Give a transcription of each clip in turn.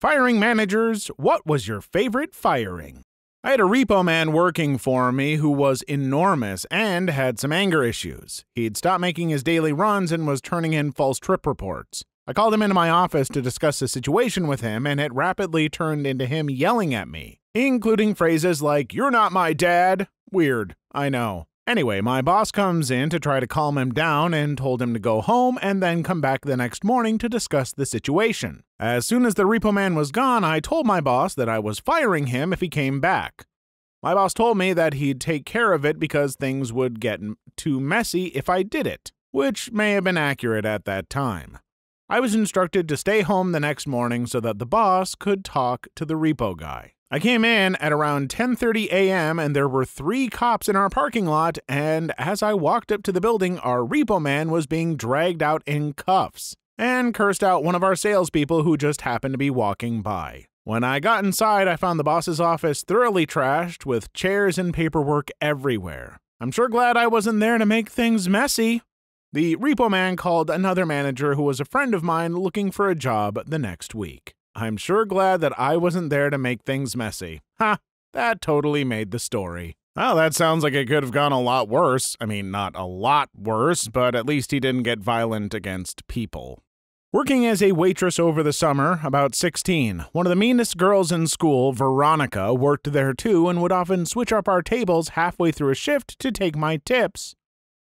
Firing managers, what was your favorite firing? I had a repo man working for me who was enormous and had some anger issues. He'd stopped making his daily runs and was turning in false trip reports. I called him into my office to discuss the situation with him, and it rapidly turned into him yelling at me, including phrases like, You're not my dad. Weird, I know. Anyway, my boss comes in to try to calm him down and told him to go home and then come back the next morning to discuss the situation. As soon as the repo man was gone, I told my boss that I was firing him if he came back. My boss told me that he'd take care of it because things would get too messy if I did it, which may have been accurate at that time. I was instructed to stay home the next morning so that the boss could talk to the repo guy. I came in at around 10:30 a.m. and there were 3 cops in our parking lot and as I walked up to the building our repo man was being dragged out in cuffs and cursed out one of our salespeople who just happened to be walking by. When I got inside, I found the boss's office thoroughly trashed with chairs and paperwork everywhere. I'm sure glad I wasn't there to make things messy. The repo man called another manager who was a friend of mine looking for a job the next week. I'm sure glad that I wasn't there to make things messy. Ha! That totally made the story. Well, that sounds like it could have gone a lot worse. I mean, not a lot worse, but at least he didn't get violent against people. Working as a waitress over the summer, about 16, one of the meanest girls in school, Veronica, worked there too and would often switch up our tables halfway through a shift to take my tips.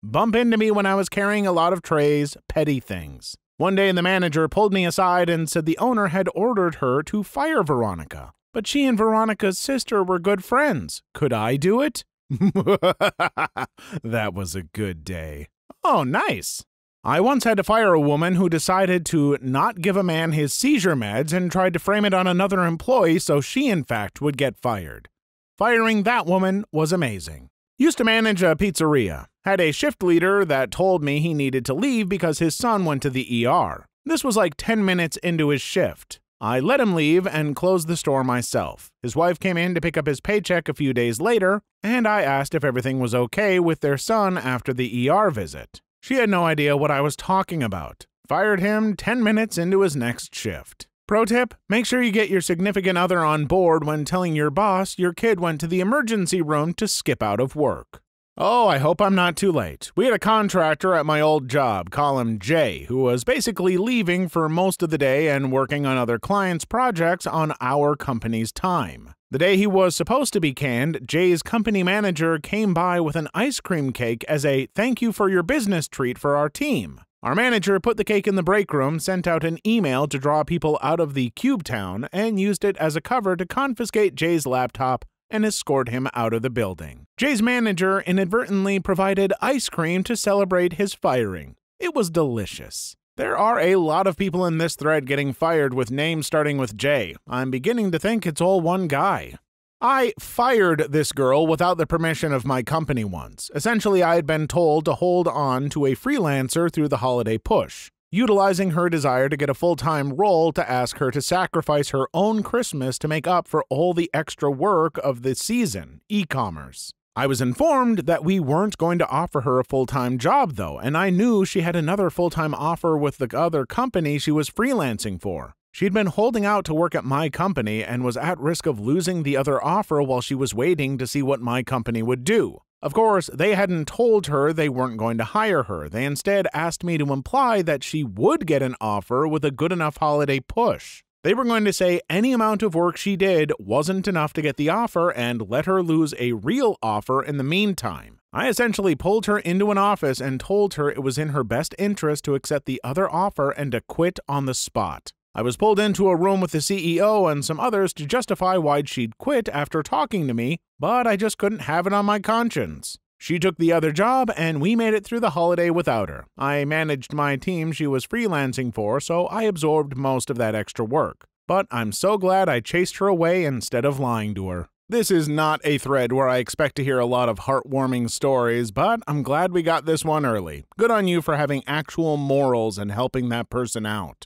Bump into me when I was carrying a lot of trays, petty things. One day, the manager pulled me aside and said the owner had ordered her to fire Veronica. But she and Veronica's sister were good friends. Could I do it? that was a good day. Oh, nice. I once had to fire a woman who decided to not give a man his seizure meds and tried to frame it on another employee so she, in fact, would get fired. Firing that woman was amazing. Used to manage a pizzeria. Had a shift leader that told me he needed to leave because his son went to the ER. This was like 10 minutes into his shift. I let him leave and closed the store myself. His wife came in to pick up his paycheck a few days later, and I asked if everything was okay with their son after the ER visit. She had no idea what I was talking about. Fired him 10 minutes into his next shift. Pro tip make sure you get your significant other on board when telling your boss your kid went to the emergency room to skip out of work. Oh, I hope I'm not too late. We had a contractor at my old job, call him Jay, who was basically leaving for most of the day and working on other clients' projects on our company's time. The day he was supposed to be canned, Jay's company manager came by with an ice cream cake as a thank you for your business treat for our team. Our manager put the cake in the break room, sent out an email to draw people out of the Cube Town, and used it as a cover to confiscate Jay's laptop and escort him out of the building. Jay's manager inadvertently provided ice cream to celebrate his firing. It was delicious. There are a lot of people in this thread getting fired with names starting with J. I'm beginning to think it's all one guy. I fired this girl without the permission of my company once. Essentially, I had been told to hold on to a freelancer through the holiday push, utilizing her desire to get a full time role to ask her to sacrifice her own Christmas to make up for all the extra work of the season e commerce. I was informed that we weren't going to offer her a full time job, though, and I knew she had another full time offer with the other company she was freelancing for. She'd been holding out to work at my company and was at risk of losing the other offer while she was waiting to see what my company would do. Of course, they hadn't told her they weren't going to hire her. They instead asked me to imply that she would get an offer with a good enough holiday push. They were going to say any amount of work she did wasn't enough to get the offer and let her lose a real offer in the meantime. I essentially pulled her into an office and told her it was in her best interest to accept the other offer and to quit on the spot. I was pulled into a room with the CEO and some others to justify why she'd quit after talking to me, but I just couldn't have it on my conscience. She took the other job, and we made it through the holiday without her. I managed my team she was freelancing for, so I absorbed most of that extra work. But I'm so glad I chased her away instead of lying to her. This is not a thread where I expect to hear a lot of heartwarming stories, but I'm glad we got this one early. Good on you for having actual morals and helping that person out.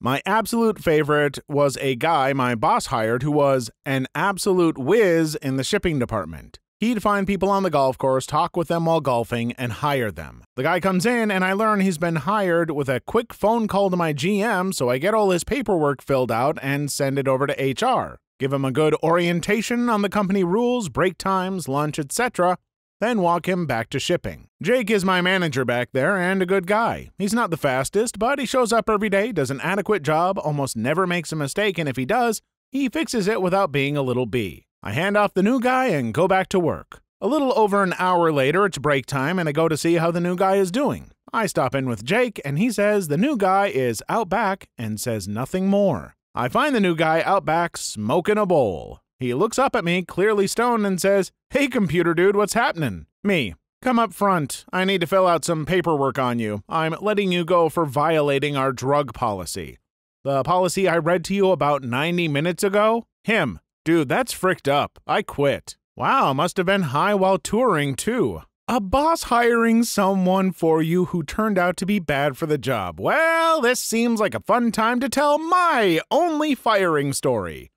My absolute favorite was a guy my boss hired who was an absolute whiz in the shipping department. He'd find people on the golf course, talk with them while golfing, and hire them. The guy comes in, and I learn he's been hired with a quick phone call to my GM, so I get all his paperwork filled out and send it over to HR. Give him a good orientation on the company rules, break times, lunch, etc., then walk him back to shipping. Jake is my manager back there and a good guy. He's not the fastest, but he shows up every day, does an adequate job, almost never makes a mistake, and if he does, he fixes it without being a little bee. I hand off the new guy and go back to work. A little over an hour later, it's break time, and I go to see how the new guy is doing. I stop in with Jake, and he says the new guy is out back and says nothing more. I find the new guy out back smoking a bowl. He looks up at me, clearly stoned, and says, Hey, computer dude, what's happening? Me. Come up front. I need to fill out some paperwork on you. I'm letting you go for violating our drug policy. The policy I read to you about 90 minutes ago? Him. Dude, that's fricked up. I quit. Wow, must have been high while touring, too. A boss hiring someone for you who turned out to be bad for the job. Well, this seems like a fun time to tell my only firing story.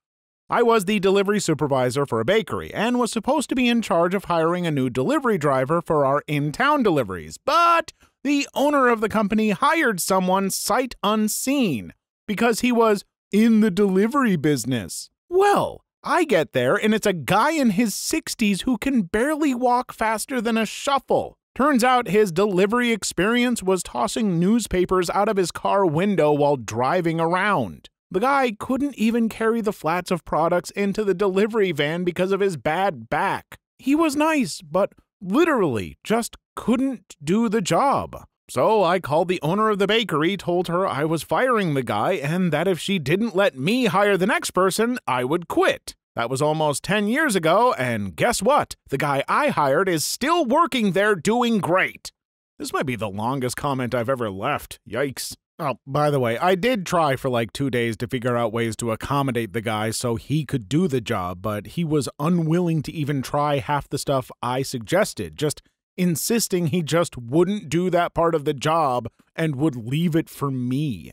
I was the delivery supervisor for a bakery and was supposed to be in charge of hiring a new delivery driver for our in town deliveries, but the owner of the company hired someone sight unseen because he was in the delivery business. Well, I get there, and it's a guy in his 60s who can barely walk faster than a shuffle. Turns out his delivery experience was tossing newspapers out of his car window while driving around. The guy couldn't even carry the flats of products into the delivery van because of his bad back. He was nice, but literally just couldn't do the job. So I called the owner of the bakery, told her I was firing the guy, and that if she didn't let me hire the next person, I would quit. That was almost 10 years ago, and guess what? The guy I hired is still working there doing great. This might be the longest comment I've ever left. Yikes. Oh, by the way, I did try for like two days to figure out ways to accommodate the guy so he could do the job, but he was unwilling to even try half the stuff I suggested. Just insisting he just wouldn't do that part of the job and would leave it for me.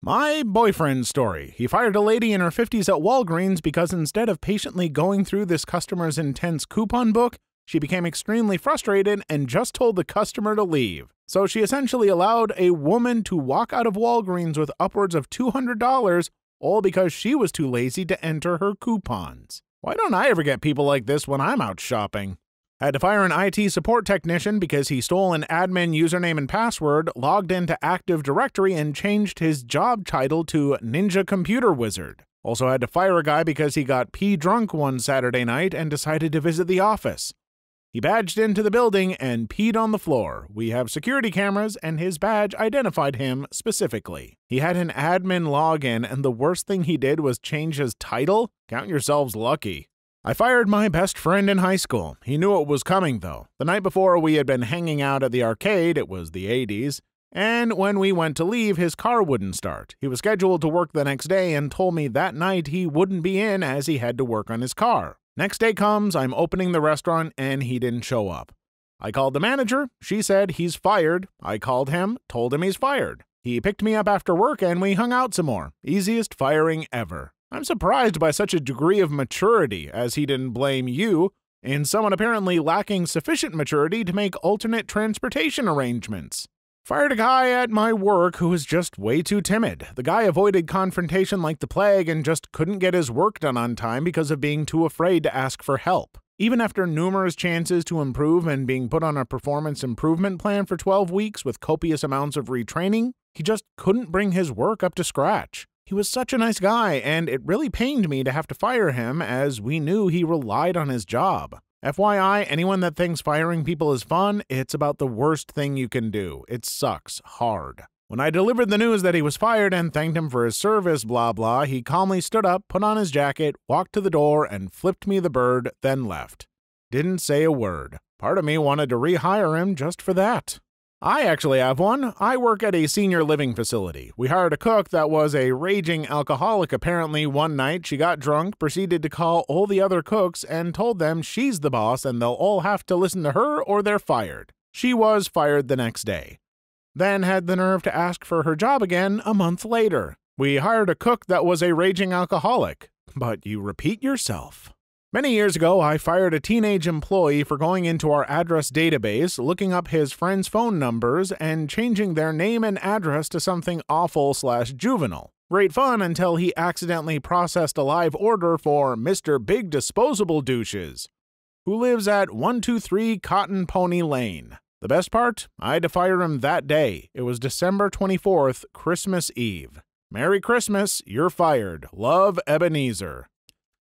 My boyfriend's story. He fired a lady in her 50s at Walgreens because instead of patiently going through this customer's intense coupon book, she became extremely frustrated and just told the customer to leave. So she essentially allowed a woman to walk out of Walgreens with upwards of $200, all because she was too lazy to enter her coupons. Why don't I ever get people like this when I'm out shopping? Had to fire an IT support technician because he stole an admin username and password, logged into Active Directory, and changed his job title to Ninja Computer Wizard. Also had to fire a guy because he got pee drunk one Saturday night and decided to visit the office. He badged into the building and peed on the floor. We have security cameras, and his badge identified him specifically. He had an admin login, and the worst thing he did was change his title? Count yourselves lucky. I fired my best friend in high school. He knew it was coming, though. The night before, we had been hanging out at the arcade, it was the 80s, and when we went to leave, his car wouldn't start. He was scheduled to work the next day and told me that night he wouldn't be in as he had to work on his car. Next day comes, I'm opening the restaurant, and he didn't show up. I called the manager. She said he's fired. I called him, told him he's fired. He picked me up after work, and we hung out some more. Easiest firing ever. I'm surprised by such a degree of maturity, as he didn't blame you, and someone apparently lacking sufficient maturity to make alternate transportation arrangements. Fired a guy at my work who was just way too timid. The guy avoided confrontation like the plague and just couldn't get his work done on time because of being too afraid to ask for help. Even after numerous chances to improve and being put on a performance improvement plan for 12 weeks with copious amounts of retraining, he just couldn't bring his work up to scratch. He was such a nice guy, and it really pained me to have to fire him as we knew he relied on his job. FYI, anyone that thinks firing people is fun, it's about the worst thing you can do. It sucks hard. When I delivered the news that he was fired and thanked him for his service, blah blah, he calmly stood up, put on his jacket, walked to the door, and flipped me the bird, then left. Didn't say a word. Part of me wanted to rehire him just for that. I actually have one. I work at a senior living facility. We hired a cook that was a raging alcoholic. Apparently, one night she got drunk, proceeded to call all the other cooks, and told them she's the boss and they'll all have to listen to her or they're fired. She was fired the next day. Then had the nerve to ask for her job again a month later. We hired a cook that was a raging alcoholic. But you repeat yourself. Many years ago, I fired a teenage employee for going into our address database, looking up his friends' phone numbers, and changing their name and address to something awful slash juvenile. Great fun until he accidentally processed a live order for Mr. Big Disposable Douches, who lives at 123 Cotton Pony Lane. The best part? I had to fire him that day. It was December 24th, Christmas Eve. Merry Christmas, you're fired. Love, Ebenezer.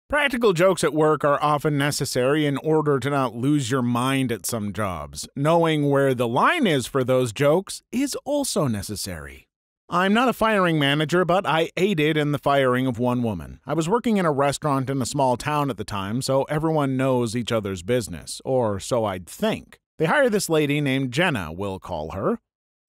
Practical jokes at work are often necessary in order to not lose your mind at some jobs. Knowing where the line is for those jokes is also necessary. I'm not a firing manager, but I aided in the firing of one woman. I was working in a restaurant in a small town at the time, so everyone knows each other's business, or so I'd think. They hired this lady named Jenna, we'll call her.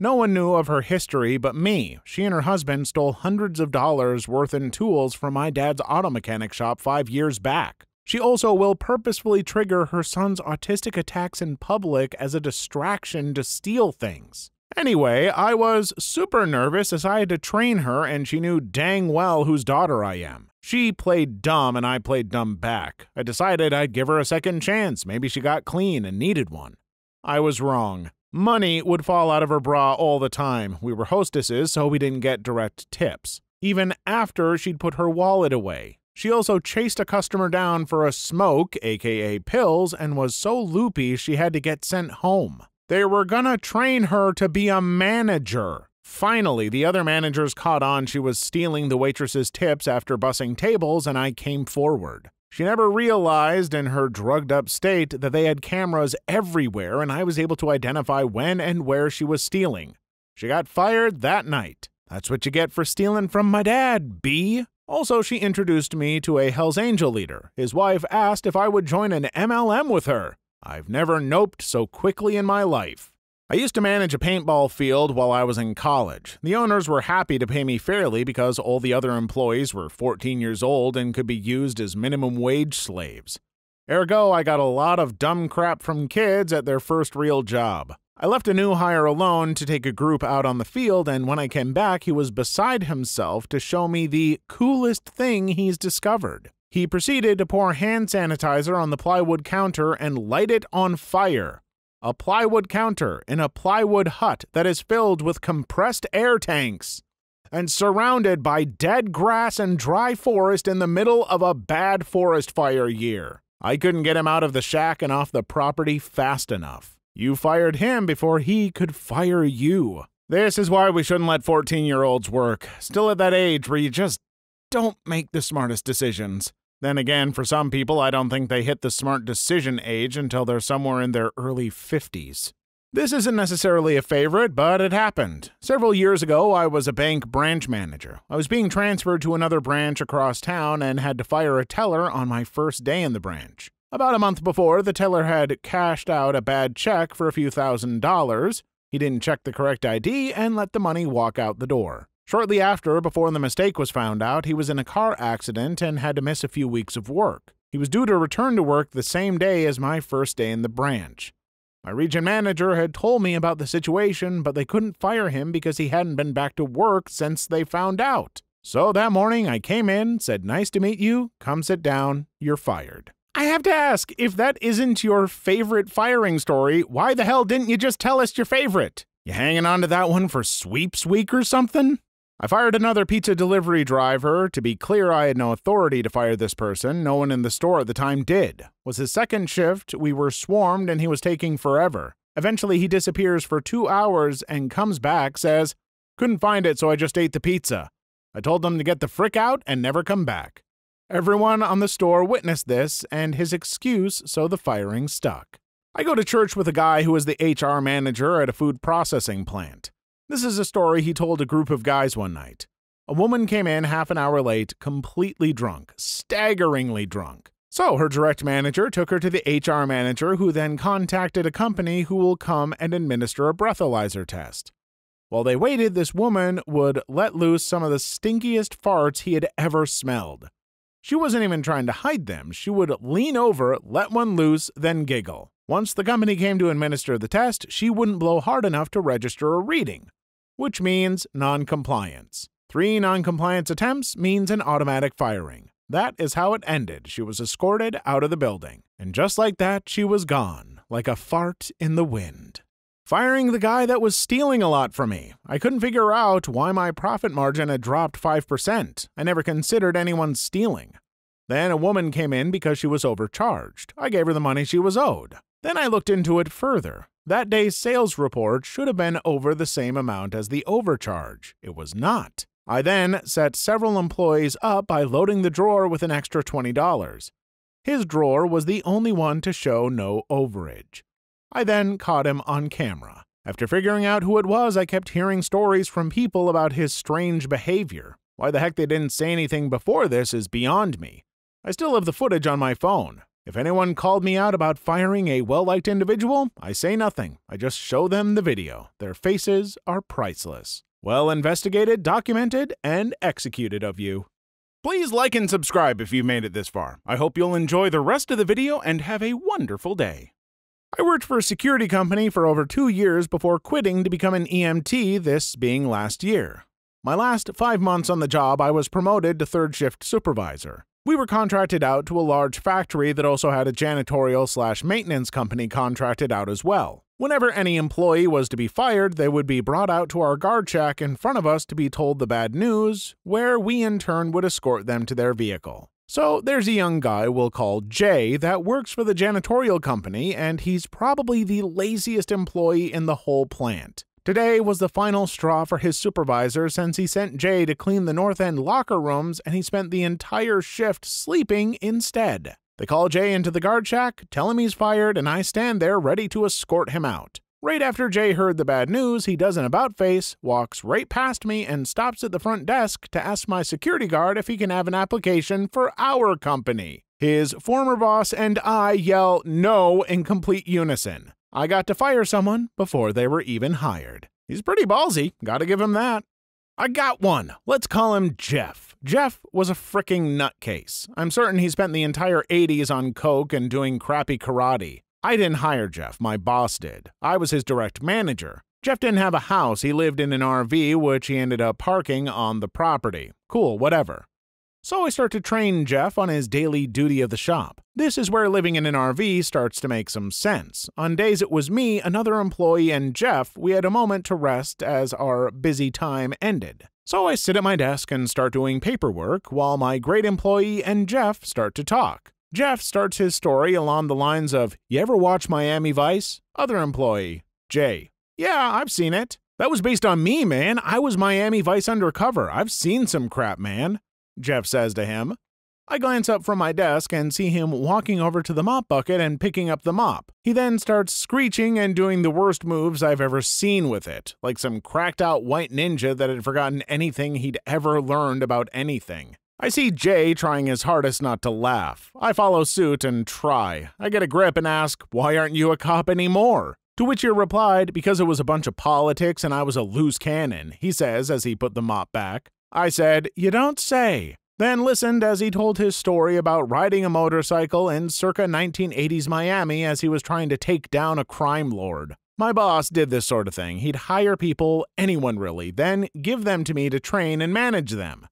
No one knew of her history but me. She and her husband stole hundreds of dollars worth in tools from my dad's auto mechanic shop five years back. She also will purposefully trigger her son's autistic attacks in public as a distraction to steal things. Anyway, I was super nervous as I had to train her, and she knew dang well whose daughter I am. She played dumb, and I played dumb back. I decided I'd give her a second chance. Maybe she got clean and needed one. I was wrong. Money would fall out of her bra all the time. We were hostesses, so we didn't get direct tips. Even after she'd put her wallet away. She also chased a customer down for a smoke, aka pills, and was so loopy she had to get sent home. They were gonna train her to be a manager. Finally, the other managers caught on she was stealing the waitress's tips after bussing tables, and I came forward. She never realized in her drugged up state that they had cameras everywhere, and I was able to identify when and where she was stealing. She got fired that night. That's what you get for stealing from my dad, B. Also, she introduced me to a Hells Angel leader. His wife asked if I would join an MLM with her. I've never noped so quickly in my life. I used to manage a paintball field while I was in college. The owners were happy to pay me fairly because all the other employees were 14 years old and could be used as minimum wage slaves. Ergo, I got a lot of dumb crap from kids at their first real job. I left a new hire alone to take a group out on the field, and when I came back, he was beside himself to show me the coolest thing he's discovered. He proceeded to pour hand sanitizer on the plywood counter and light it on fire. A plywood counter in a plywood hut that is filled with compressed air tanks and surrounded by dead grass and dry forest in the middle of a bad forest fire year. I couldn't get him out of the shack and off the property fast enough. You fired him before he could fire you. This is why we shouldn't let 14 year olds work. Still at that age where you just don't make the smartest decisions. Then again, for some people, I don't think they hit the smart decision age until they're somewhere in their early 50s. This isn't necessarily a favorite, but it happened. Several years ago, I was a bank branch manager. I was being transferred to another branch across town and had to fire a teller on my first day in the branch. About a month before, the teller had cashed out a bad check for a few thousand dollars. He didn't check the correct ID and let the money walk out the door. Shortly after, before the mistake was found out, he was in a car accident and had to miss a few weeks of work. He was due to return to work the same day as my first day in the branch. My region manager had told me about the situation, but they couldn't fire him because he hadn't been back to work since they found out. So that morning I came in, said, Nice to meet you, come sit down, you're fired. I have to ask, if that isn't your favorite firing story, why the hell didn't you just tell us your favorite? You hanging on to that one for sweeps week or something? I fired another pizza delivery driver. To be clear, I had no authority to fire this person. No one in the store at the time did. Was his second shift, we were swarmed and he was taking forever. Eventually, he disappears for two hours and comes back, says, Couldn't find it, so I just ate the pizza. I told them to get the frick out and never come back. Everyone on the store witnessed this and his excuse, so the firing stuck. I go to church with a guy who is the HR manager at a food processing plant. This is a story he told a group of guys one night. A woman came in half an hour late, completely drunk, staggeringly drunk. So her direct manager took her to the HR manager, who then contacted a company who will come and administer a breathalyzer test. While they waited, this woman would let loose some of the stinkiest farts he had ever smelled. She wasn't even trying to hide them. She would lean over, let one loose, then giggle. Once the company came to administer the test, she wouldn't blow hard enough to register a reading, which means noncompliance. Three noncompliance attempts means an automatic firing. That is how it ended. She was escorted out of the building. And just like that, she was gone, like a fart in the wind. Firing the guy that was stealing a lot from me. I couldn't figure out why my profit margin had dropped 5%. I never considered anyone stealing. Then a woman came in because she was overcharged. I gave her the money she was owed. Then I looked into it further. That day's sales report should have been over the same amount as the overcharge. It was not. I then set several employees up by loading the drawer with an extra $20. His drawer was the only one to show no overage. I then caught him on camera. After figuring out who it was, I kept hearing stories from people about his strange behavior. Why the heck they didn't say anything before this is beyond me. I still have the footage on my phone. If anyone called me out about firing a well liked individual, I say nothing. I just show them the video. Their faces are priceless. Well investigated, documented, and executed of you. Please like and subscribe if you've made it this far. I hope you'll enjoy the rest of the video and have a wonderful day. I worked for a security company for over two years before quitting to become an EMT, this being last year. My last five months on the job, I was promoted to third shift supervisor. We were contracted out to a large factory that also had a janitorial slash maintenance company contracted out as well. Whenever any employee was to be fired, they would be brought out to our guard shack in front of us to be told the bad news, where we in turn would escort them to their vehicle. So there's a young guy we'll call Jay that works for the janitorial company, and he's probably the laziest employee in the whole plant. Today was the final straw for his supervisor since he sent Jay to clean the North End locker rooms and he spent the entire shift sleeping instead. They call Jay into the guard shack, tell him he's fired, and I stand there ready to escort him out. Right after Jay heard the bad news, he does an about face, walks right past me, and stops at the front desk to ask my security guard if he can have an application for our company. His former boss and I yell no in complete unison. I got to fire someone before they were even hired. He's pretty ballsy, gotta give him that. I got one. Let's call him Jeff. Jeff was a fricking nutcase. I'm certain he spent the entire 80s on coke and doing crappy karate. I didn't hire Jeff, my boss did. I was his direct manager. Jeff didn't have a house, he lived in an RV, which he ended up parking on the property. Cool, whatever. So I start to train Jeff on his daily duty of the shop. This is where living in an RV starts to make some sense. On days it was me, another employee, and Jeff, we had a moment to rest as our busy time ended. So I sit at my desk and start doing paperwork while my great employee and Jeff start to talk. Jeff starts his story along the lines of, You ever watch Miami Vice? Other employee, Jay. Yeah, I've seen it. That was based on me, man. I was Miami Vice undercover. I've seen some crap, man. Jeff says to him. I glance up from my desk and see him walking over to the mop bucket and picking up the mop. He then starts screeching and doing the worst moves I've ever seen with it, like some cracked out white ninja that had forgotten anything he'd ever learned about anything. I see Jay trying his hardest not to laugh. I follow suit and try. I get a grip and ask, Why aren't you a cop anymore? To which he replied, Because it was a bunch of politics and I was a loose cannon, he says as he put the mop back. I said, You don't say. Then listened as he told his story about riding a motorcycle in circa 1980s Miami as he was trying to take down a crime lord. My boss did this sort of thing. He'd hire people, anyone really, then give them to me to train and manage them.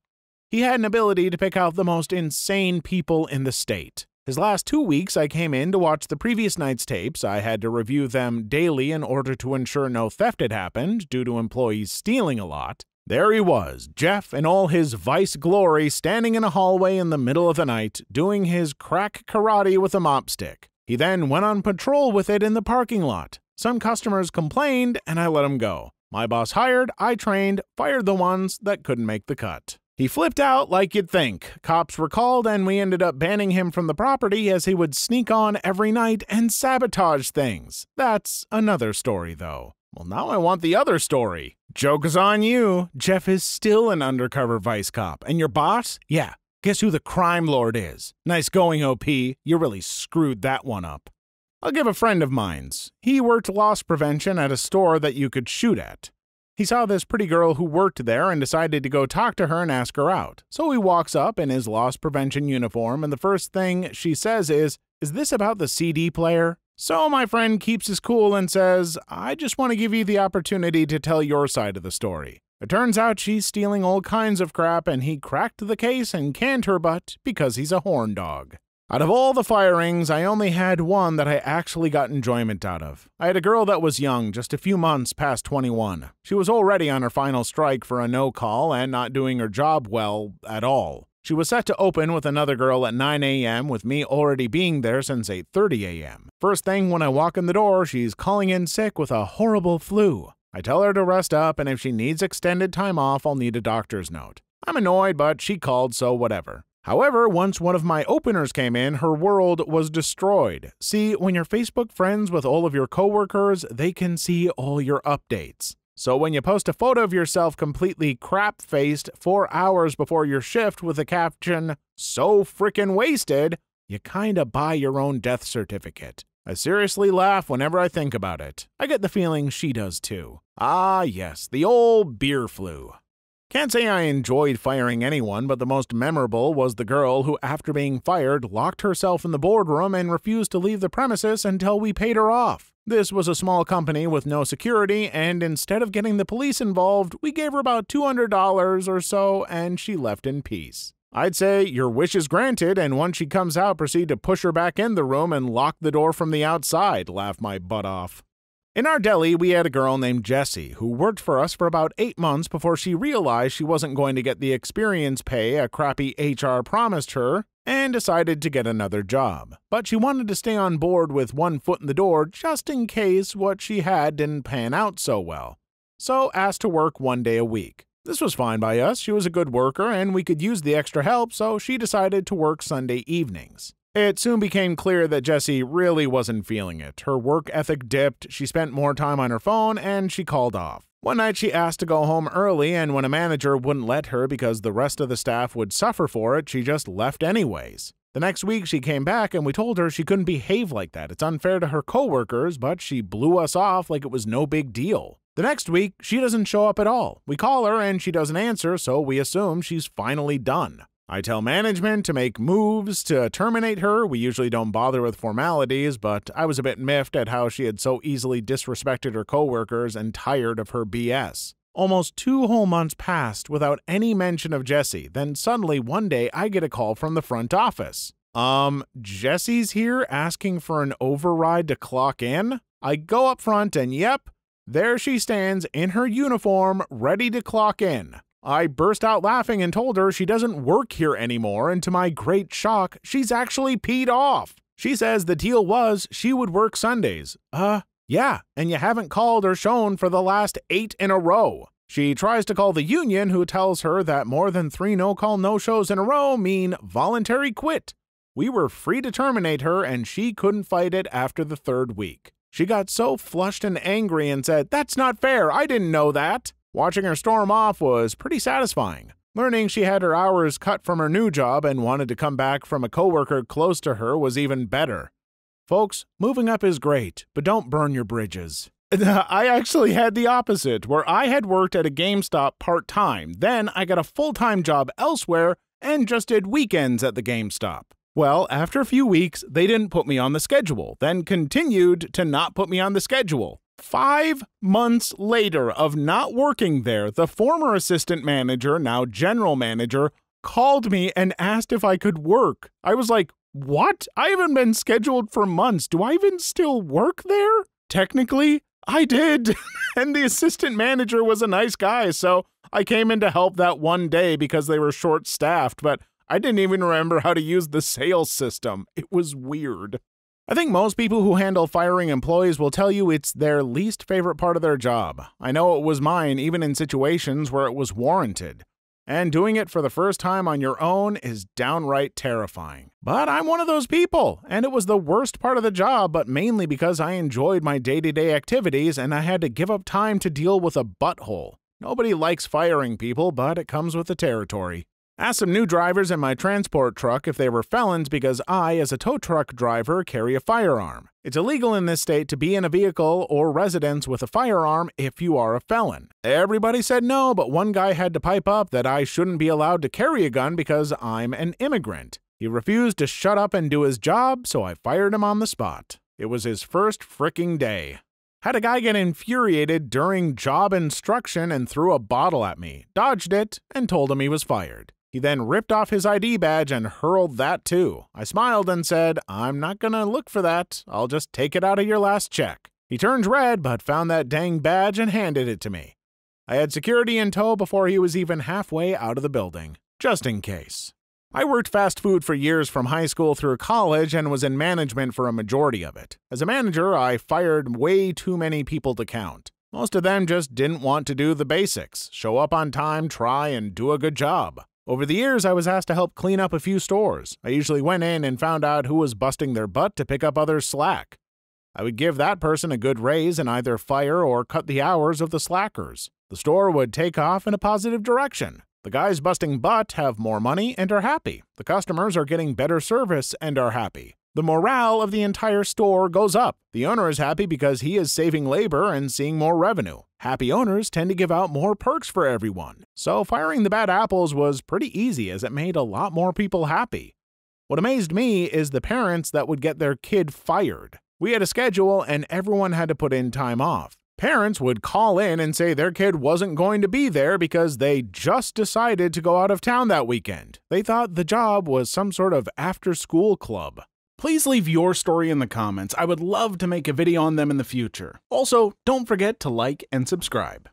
He had an ability to pick out the most insane people in the state. His last two weeks, I came in to watch the previous night's tapes. I had to review them daily in order to ensure no theft had happened due to employees stealing a lot. There he was, Jeff in all his vice glory, standing in a hallway in the middle of the night, doing his crack karate with a mop stick. He then went on patrol with it in the parking lot. Some customers complained, and I let him go. My boss hired, I trained, fired the ones that couldn't make the cut. He flipped out like you'd think. Cops were called, and we ended up banning him from the property as he would sneak on every night and sabotage things. That's another story, though. Well, now I want the other story. Joke is on you. Jeff is still an undercover vice cop. And your boss? Yeah. Guess who the crime lord is? Nice going, OP. You really screwed that one up. I'll give a friend of mine's. He worked loss prevention at a store that you could shoot at. He saw this pretty girl who worked there and decided to go talk to her and ask her out. So he walks up in his loss prevention uniform, and the first thing she says is, Is this about the CD player? So my friend keeps his cool and says, I just want to give you the opportunity to tell your side of the story. It turns out she's stealing all kinds of crap, and he cracked the case and canned her butt because he's a horn dog. Out of all the firings, I only had one that I actually got enjoyment out of. I had a girl that was young, just a few months past 21. She was already on her final strike for a no call and not doing her job well at all. She was set to open with another girl at 9 a.m., with me already being there since 8:30 a.m. First thing when I walk in the door, she's calling in sick with a horrible flu. I tell her to rest up, and if she needs extended time off, I'll need a doctor's note. I'm annoyed, but she called, so whatever. However, once one of my openers came in, her world was destroyed. See, when you're Facebook friends with all of your coworkers, they can see all your updates. So when you post a photo of yourself completely crap faced four hours before your shift with the caption, so frickin' wasted, you kinda buy your own death certificate. I seriously laugh whenever I think about it. I get the feeling she does too. Ah, yes, the old beer flu. Can't say I enjoyed firing anyone, but the most memorable was the girl who, after being fired, locked herself in the boardroom and refused to leave the premises until we paid her off. This was a small company with no security, and instead of getting the police involved, we gave her about $200 or so, and she left in peace. I'd say your wish is granted, and once she comes out, proceed to push her back in the room and lock the door from the outside, laugh my butt off. In our deli, we had a girl named Jessie who worked for us for about eight months before she realized she wasn't going to get the experience pay a crappy HR promised her and decided to get another job. But she wanted to stay on board with one foot in the door just in case what she had didn't pan out so well. So asked to work one day a week. This was fine by us. She was a good worker and we could use the extra help, so she decided to work Sunday evenings. It soon became clear that Jessie really wasn't feeling it. Her work ethic dipped, she spent more time on her phone, and she called off. One night she asked to go home early, and when a manager wouldn't let her because the rest of the staff would suffer for it, she just left anyways. The next week she came back and we told her she couldn't behave like that. It's unfair to her coworkers, but she blew us off like it was no big deal. The next week, she doesn't show up at all. We call her and she doesn't answer, so we assume she's finally done. I tell management to make moves to terminate her. We usually don't bother with formalities, but I was a bit miffed at how she had so easily disrespected her coworkers and tired of her BS. Almost two whole months passed without any mention of Jessie. Then suddenly one day I get a call from the front office. Um, Jessie's here asking for an override to clock in? I go up front and yep, there she stands in her uniform, ready to clock in. I burst out laughing and told her she doesn't work here anymore, and to my great shock, she's actually peed off. She says the deal was she would work Sundays. Uh, yeah, and you haven't called or shown for the last eight in a row. She tries to call the union, who tells her that more than three no call no shows in a row mean voluntary quit. We were free to terminate her, and she couldn't fight it after the third week. She got so flushed and angry and said, That's not fair, I didn't know that. Watching her storm off was pretty satisfying. Learning she had her hours cut from her new job and wanted to come back from a coworker close to her was even better. Folks, moving up is great, but don't burn your bridges. I actually had the opposite, where I had worked at a GameStop part time. Then I got a full time job elsewhere and just did weekends at the GameStop. Well, after a few weeks, they didn't put me on the schedule, then continued to not put me on the schedule. Five months later of not working there, the former assistant manager, now general manager, called me and asked if I could work. I was like, What? I haven't been scheduled for months. Do I even still work there? Technically, I did. and the assistant manager was a nice guy, so I came in to help that one day because they were short staffed, but I didn't even remember how to use the sales system. It was weird. I think most people who handle firing employees will tell you it's their least favorite part of their job. I know it was mine, even in situations where it was warranted. And doing it for the first time on your own is downright terrifying. But I'm one of those people, and it was the worst part of the job, but mainly because I enjoyed my day to day activities and I had to give up time to deal with a butthole. Nobody likes firing people, but it comes with the territory. Asked some new drivers in my transport truck if they were felons because I, as a tow truck driver, carry a firearm. It's illegal in this state to be in a vehicle or residence with a firearm if you are a felon. Everybody said no, but one guy had to pipe up that I shouldn't be allowed to carry a gun because I'm an immigrant. He refused to shut up and do his job, so I fired him on the spot. It was his first fricking day. Had a guy get infuriated during job instruction and threw a bottle at me, dodged it, and told him he was fired. He then ripped off his ID badge and hurled that too. I smiled and said, I'm not gonna look for that. I'll just take it out of your last check. He turned red but found that dang badge and handed it to me. I had security in tow before he was even halfway out of the building, just in case. I worked fast food for years from high school through college and was in management for a majority of it. As a manager, I fired way too many people to count. Most of them just didn't want to do the basics show up on time, try, and do a good job. Over the years, I was asked to help clean up a few stores. I usually went in and found out who was busting their butt to pick up others' slack. I would give that person a good raise and either fire or cut the hours of the slackers. The store would take off in a positive direction. The guys busting butt have more money and are happy. The customers are getting better service and are happy. The morale of the entire store goes up. The owner is happy because he is saving labor and seeing more revenue. Happy owners tend to give out more perks for everyone. So firing the bad apples was pretty easy as it made a lot more people happy. What amazed me is the parents that would get their kid fired. We had a schedule and everyone had to put in time off. Parents would call in and say their kid wasn't going to be there because they just decided to go out of town that weekend. They thought the job was some sort of after school club. Please leave your story in the comments. I would love to make a video on them in the future. Also, don't forget to like and subscribe.